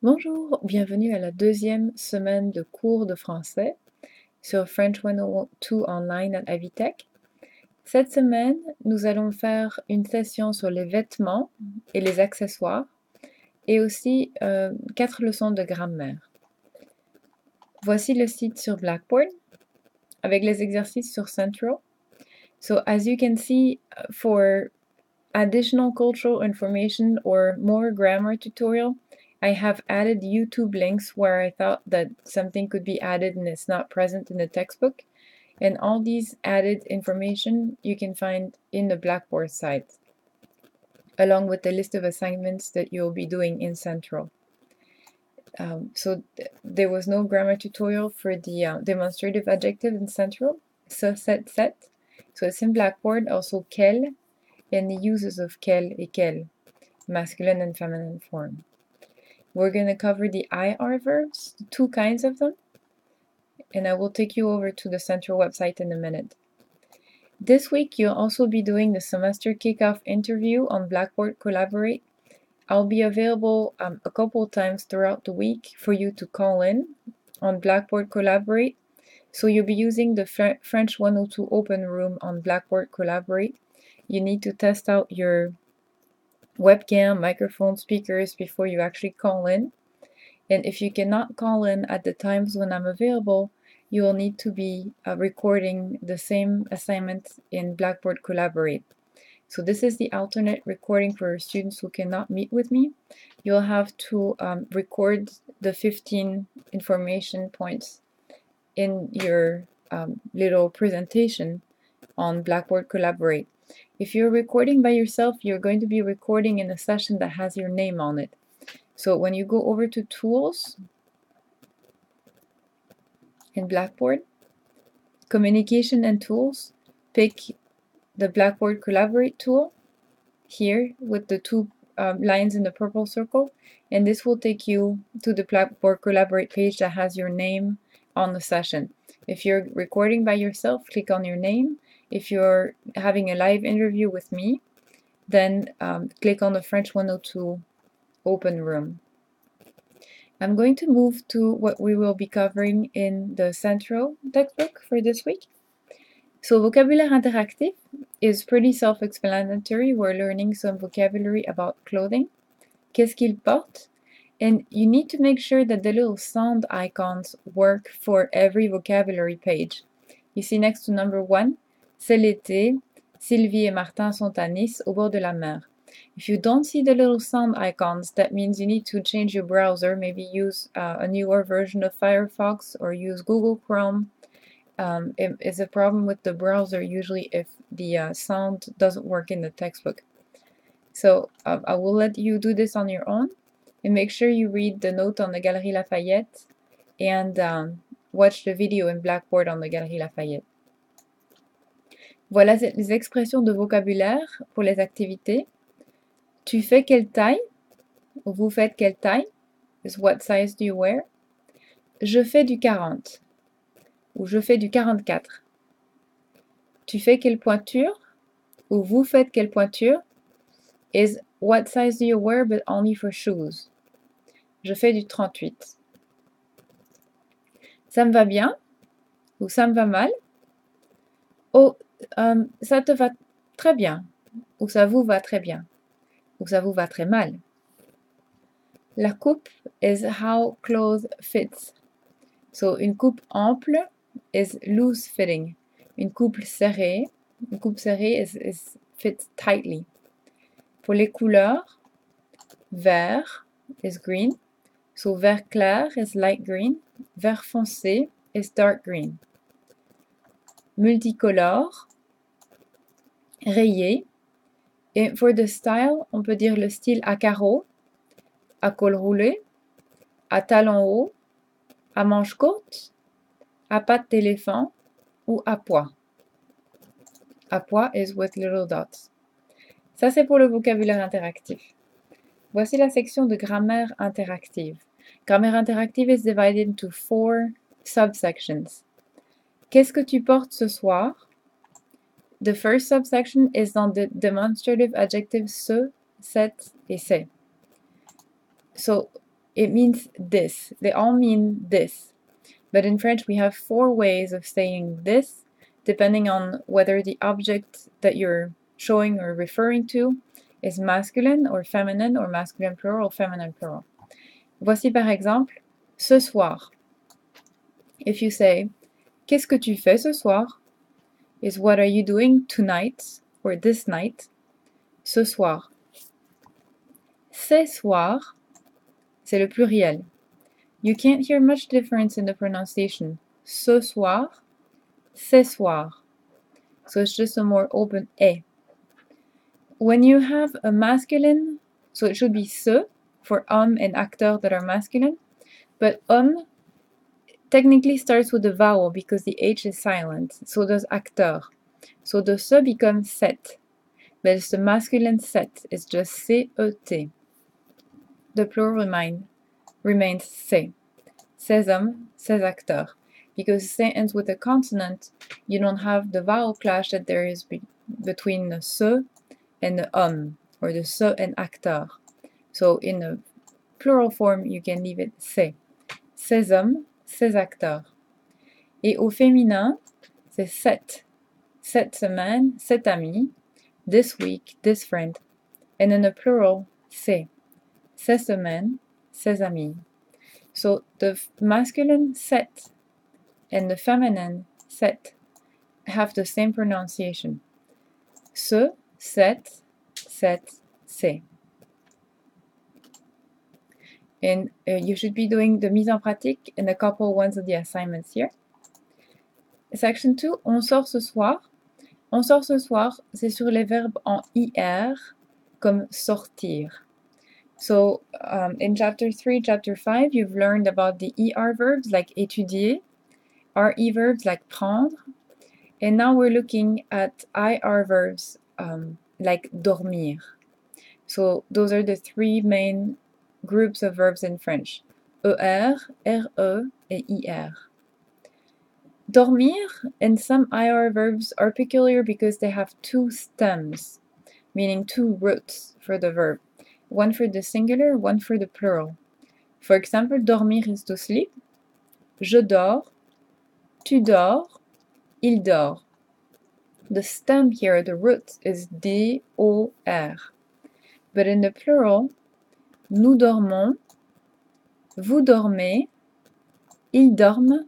Bonjour, bienvenue à la deuxième semaine de cours de français sur French 102 Online at Avitech. Cette semaine, nous allons faire une session sur les vêtements et les accessoires et aussi euh, quatre leçons de grammaire. Voici le site sur Blackboard avec les exercices sur Central. So as you can see, for additional cultural information or more grammar tutorial, I have added YouTube links where I thought that something could be added and it's not present in the textbook. And all these added information you can find in the Blackboard site, along with the list of assignments that you'll be doing in Central. Um, so th there was no grammar tutorial for the uh, demonstrative adjective in Central, so set set. So it's in Blackboard, also quel, and the uses of quel et quel, masculine and feminine form. We're going to cover the IR verbs, two kinds of them, and I will take you over to the central website in a minute. This week, you'll also be doing the semester kickoff interview on Blackboard Collaborate. I'll be available um, a couple times throughout the week for you to call in on Blackboard Collaborate. So you'll be using the Fr French 102 open room on Blackboard Collaborate. You need to test out your webcam, microphone, speakers before you actually call in. And if you cannot call in at the times when I'm available, you will need to be uh, recording the same assignment in Blackboard Collaborate. So this is the alternate recording for students who cannot meet with me. You'll have to um, record the 15 information points in your um, little presentation on Blackboard Collaborate. If you're recording by yourself, you're going to be recording in a session that has your name on it. So when you go over to Tools in Blackboard, Communication and Tools, pick the Blackboard Collaborate tool here with the two um, lines in the purple circle and this will take you to the Blackboard Collaborate page that has your name on the session. If you're recording by yourself, click on your name if you're having a live interview with me, then um, click on the French 102 open room. I'm going to move to what we will be covering in the central textbook for this week. So vocabulary interactive is pretty self-explanatory. We're learning some vocabulary about clothing. Qu'est-ce qu'il porte? And you need to make sure that the little sound icons work for every vocabulary page. You see next to number one, C'est l'été. Sylvie et Martin sont à Nice, au bord de la mer. If you don't see the little sound icons, that means you need to change your browser, maybe use uh, a newer version of Firefox or use Google Chrome. Um, it's a problem with the browser usually if the uh, sound doesn't work in the textbook. So uh, I will let you do this on your own and make sure you read the note on the Galerie Lafayette and um, watch the video in Blackboard on the Galerie Lafayette. Voilà les expressions de vocabulaire pour les activités. Tu fais quelle taille? Vous faites quelle taille? what size do you wear? Je fais du 40. Ou je fais du 44. Tu fais quelle pointure? Ou vous faites quelle pointure? Is what size do you wear but only for shoes? Je fais du 38. Ça me va bien? Ou ça me va mal? Oh, euh, ça te va très bien, ou ça vous va très bien, ou ça vous va très mal. La coupe is how clothes fits. So, une coupe ample is loose fitting. Une coupe serrée, une coupe serrée is, is fits tightly. Pour les couleurs, vert is green. So, vert clair is light green. Vert foncé is dark green. Multicolore rayé. Et for the style, on peut dire le style à carreaux, à col roulé, à talons hauts, à manches courtes, à pattes d'éléphant ou à pois. À pois is with little dots. Ça, c'est pour le vocabulaire interactif. Voici la section de grammaire interactive. Grammaire interactive is divided into four subsections. Qu'est-ce que tu portes ce soir? The first subsection is on the demonstrative adjectives ce, set, et c'est. So it means this. They all mean this. But in French, we have four ways of saying this, depending on whether the object that you're showing or referring to is masculine or feminine or masculine plural or feminine plural. Voici par exemple ce soir. If you say Qu'est-ce que tu fais ce soir? Is what are you doing tonight or this night? Ce soir. Ce soir, c'est le pluriel. You can't hear much difference in the pronunciation. Ce soir, ce soir. So it's just a more open E. When you have a masculine, so it should be ce for homme and acteur that are masculine, but homme technically starts with a vowel because the H is silent. So does acteur. So the ce becomes cet. But it's the masculine cet. It's just C-E-T. The plural remain, remains C. Ces hommes, ces acteurs. Because C ends with a consonant, you don't have the vowel clash that there is be between the ce and the homme, or the ce and acteur. So in the plural form, you can leave it C. Ces hommes, ces acteurs. Et au féminin, c'est sept. Cette semaine, cet ami. This week, this friend. And in the plural, c'est. Ces semaines, ces amis. So the masculine set and the feminine set have the same pronunciation. Ce, set, set, c'est. And uh, you should be doing the mise en pratique and a couple ones of the assignments here. Section 2, on sort ce soir. On sort ce soir, c'est sur les verbes en IR comme sortir. So um, in chapter 3, chapter 5, you've learned about the ER verbs like étudier, RE verbs like prendre, and now we're looking at IR verbs um, like dormir. So those are the three main groups of verbs in French. ER, RE, et IR. Dormir and some IR verbs are peculiar because they have two stems, meaning two roots for the verb. One for the singular, one for the plural. For example, dormir is to sleep. Je dors. Tu dors. Il dort. The stem here, the root, is D-O-R. But in the plural, nous dormons, vous dormez, ils dorment.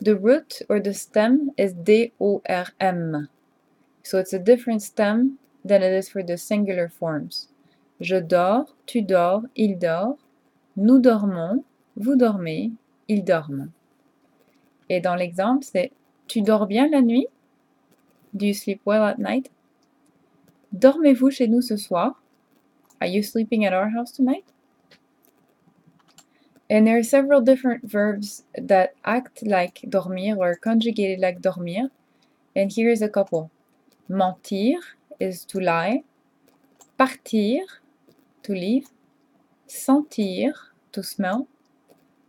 The root or the stem is D-O-R-M. So it's a different stem than it is for the singular forms. Je dors, tu dors, il dort. Nous dormons, vous dormez, ils dorment. Et dans l'exemple, c'est Tu dors bien la nuit? Do you sleep well at night? Dormez-vous chez nous ce soir? Are you sleeping at our house tonight? And there are several different verbs that act like dormir or conjugated like dormir. And here's a couple. Mentir is to lie. Partir, to leave. Sentir, to smell.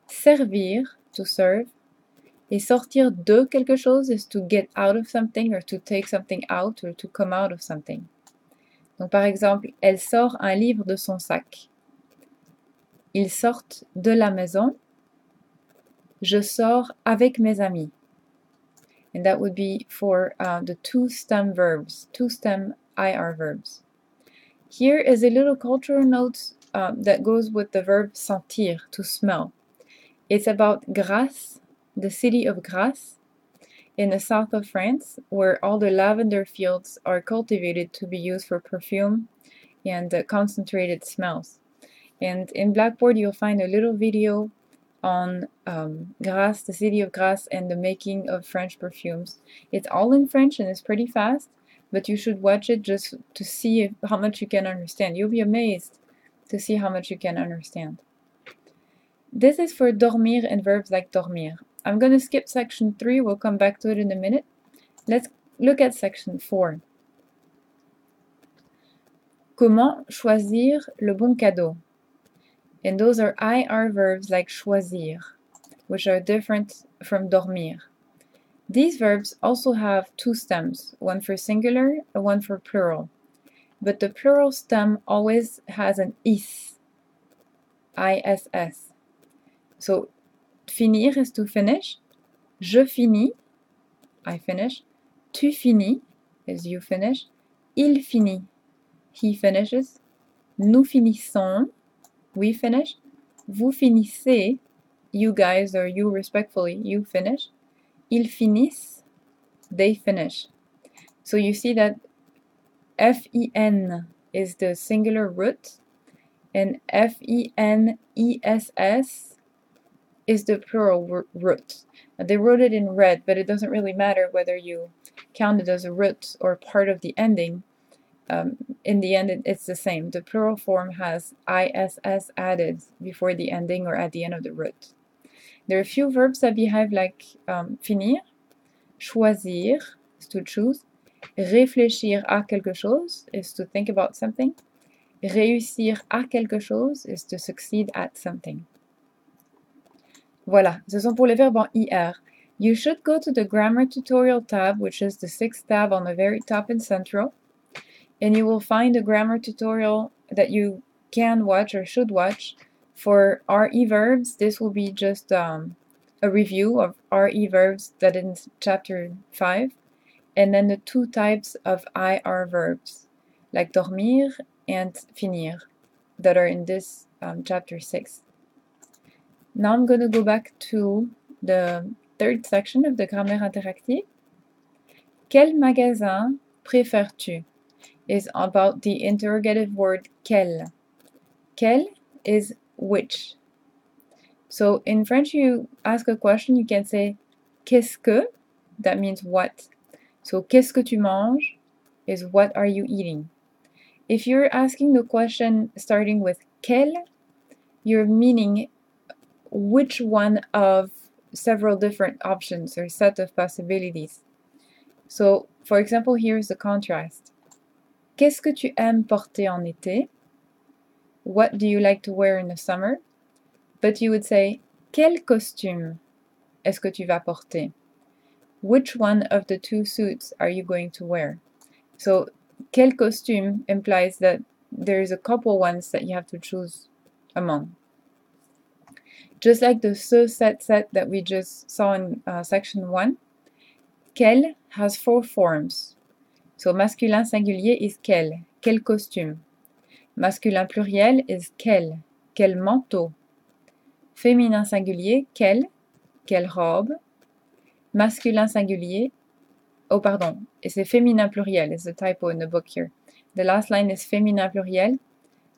Servir, to serve. Et sortir de quelque chose is to get out of something or to take something out or to come out of something. Donc par exemple, elle sort un livre de son sac. Ils sortent de la maison. Je sors avec mes amis. And that would be for uh, the two stem verbs, two stem IR verbs. Here is a little cultural note um, that goes with the verb sentir, to smell. It's about Grasse, the city of Grasse, in the south of France, where all the lavender fields are cultivated to be used for perfume and uh, concentrated smells. And in Blackboard, you'll find a little video on um, Grasse, the city of Grasse, and the making of French perfumes. It's all in French and it's pretty fast, but you should watch it just to see if, how much you can understand. You'll be amazed to see how much you can understand. This is for dormir and verbs like dormir. I'm going to skip section 3, we'll come back to it in a minute. Let's look at section 4. Comment choisir le bon cadeau? And those are IR verbs like choisir, which are different from dormir. These verbs also have two stems, one for singular and one for plural. But the plural stem always has an is ISS. So, finir is to finish. Je finis, I finish. Tu finis is you finish. Il finit, he finishes. Nous finissons, we finish. Vous finissez, you guys or you respectfully, you finish. Ils finissent, they finish. So you see that F-E-N is the singular root and F-E-N-E-S-S is the plural root. They wrote it in red, but it doesn't really matter whether you count it as a root or part of the ending. Um, in the end, it, it's the same. The plural form has ISS added before the ending or at the end of the root. There are a few verbs that behave like um, finir. Choisir is to choose. Réfléchir à quelque chose is to think about something. Réussir à quelque chose is to succeed at something. Voilà, ce sont pour les verbes en IR. You should go to the grammar tutorial tab, which is the sixth tab on the very top and central, and you will find a grammar tutorial that you can watch or should watch for RE verbs. This will be just um, a review of RE verbs that in chapter 5, and then the two types of IR verbs, like dormir and finir, that are in this um, chapter 6. Now I'm going to go back to the third section of the grammaire interactive. Quel magasin préfères-tu? is about the interrogative word quel. Quel is which. So in French, you ask a question, you can say qu'est-ce que, that means what. So qu'est-ce que tu manges is what are you eating. If you're asking the question starting with quel, you're meaning which one of several different options or set of possibilities. So, for example, here's the contrast. Qu'est-ce que tu aimes porter en été? What do you like to wear in the summer? But you would say, quel costume est-ce que tu vas porter? Which one of the two suits are you going to wear? So, quel costume implies that there's a couple ones that you have to choose among. Just like the ce, set, set that we just saw in uh, section 1, quel has four forms? So masculin singulier is quel, quel costume? Masculin pluriel is quel, quel manteau? Féminin singulier, quel, quelle robe? Masculin singulier, oh pardon, et c'est féminin pluriel, it's a typo in the book here. The last line is féminin pluriel,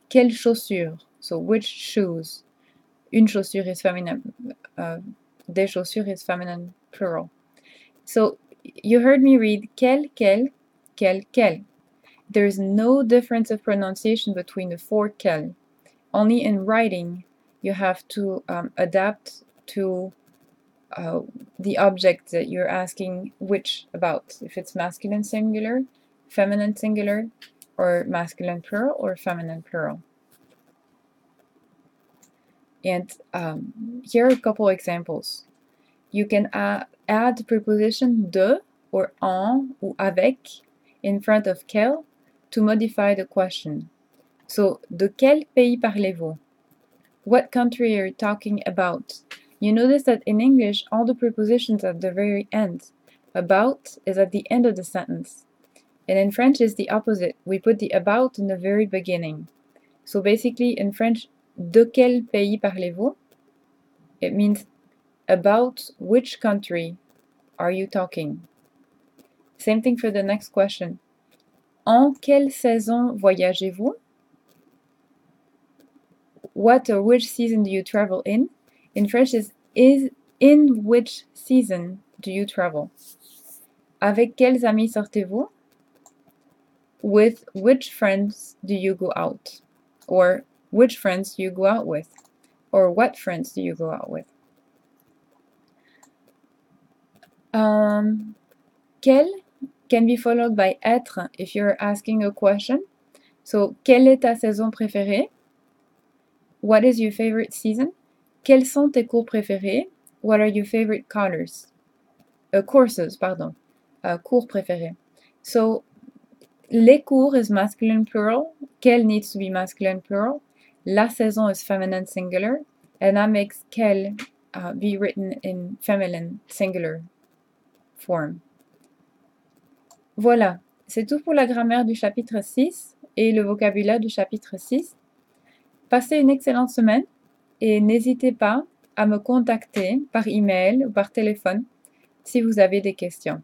quelle chaussure, so which shoes? Une chaussure is feminine, uh, des chaussures is feminine plural. So you heard me read quel, quel, quel, quel. There is no difference of pronunciation between the four quel. Only in writing you have to um, adapt to uh, the object that you're asking which about. If it's masculine singular, feminine singular, or masculine plural, or feminine plural. And um, here are a couple examples. You can add, add preposition de or en or avec in front of quel to modify the question. So, de quel pays parlez-vous? What country are you talking about? You notice that in English, all the prepositions are at the very end. About is at the end of the sentence. And in French it's the opposite. We put the about in the very beginning. So basically in French, De quel pays parlez-vous? It means about which country are you talking? Same thing for the next question. En quelle saison voyagez-vous? What or which season do you travel in? In French is is in which season do you travel? Avec quels amis sortez-vous? With which friends do you go out? Or which friends do you go out with? Or what friends do you go out with? Um, quel can be followed by être if you're asking a question. So, quelle est ta saison préférée? What is your favorite season? Quels sont tes cours préférés? What are your favorite colors? Uh, courses, pardon. Uh, cours préférés. So, les cours is masculine plural. Quel needs to be masculine plural. La saison is feminine singular, and that makes quelle uh, be written in feminine singular form. Voilà, c'est tout pour la grammaire du chapitre 6 et le vocabulaire du chapitre 6. Passez une excellente semaine et n'hésitez pas à me contacter par email ou par téléphone si vous avez des questions.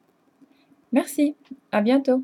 Merci, à bientôt.